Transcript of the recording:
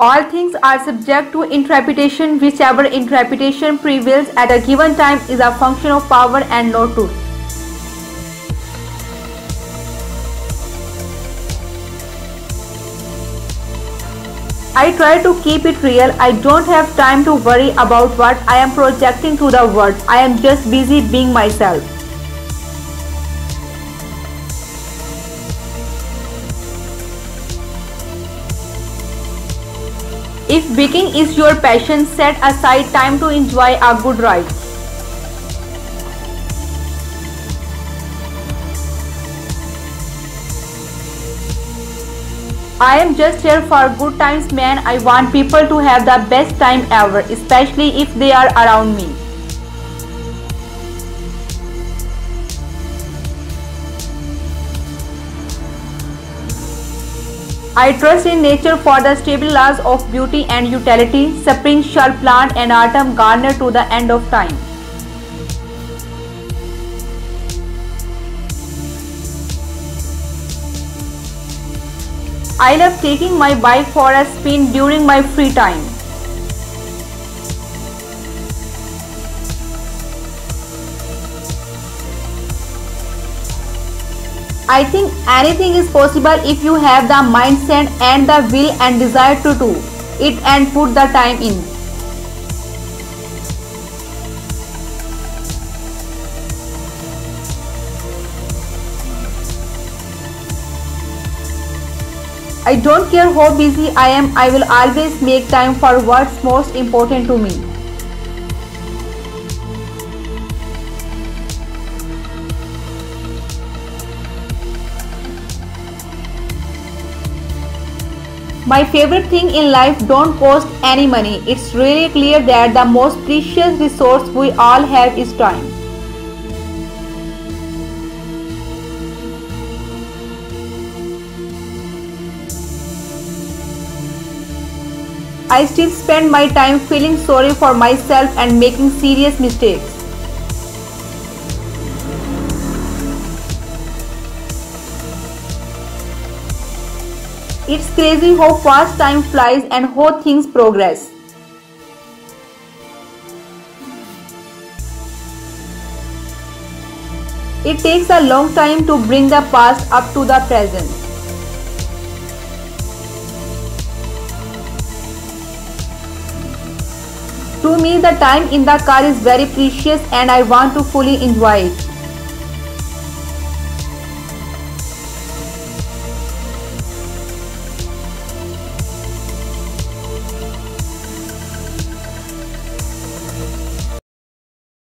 All things are subject to interpretation. Whichever interpretation prevails at a given time is a function of power and not truth. I try to keep it real. I don't have time to worry about what I am projecting to the world. I am just busy being myself. If baking is your passion, set aside time to enjoy a good ride. I am just here for good times man. I want people to have the best time ever, especially if they are around me. I trust in nature for the stable laws of beauty and utility. Spring shall plant and autumn garner to the end of time. I love taking my bike for a spin during my free time. I think anything is possible if you have the mindset and the will and desire to do it and put the time in. I don't care how busy I am, I will always make time for what's most important to me. My favorite thing in life don't cost any money. It's really clear that the most precious resource we all have is time. I still spend my time feeling sorry for myself and making serious mistakes. It's crazy how fast time flies and how things progress. It takes a long time to bring the past up to the present. To me, the time in the car is very precious and I want to fully enjoy it.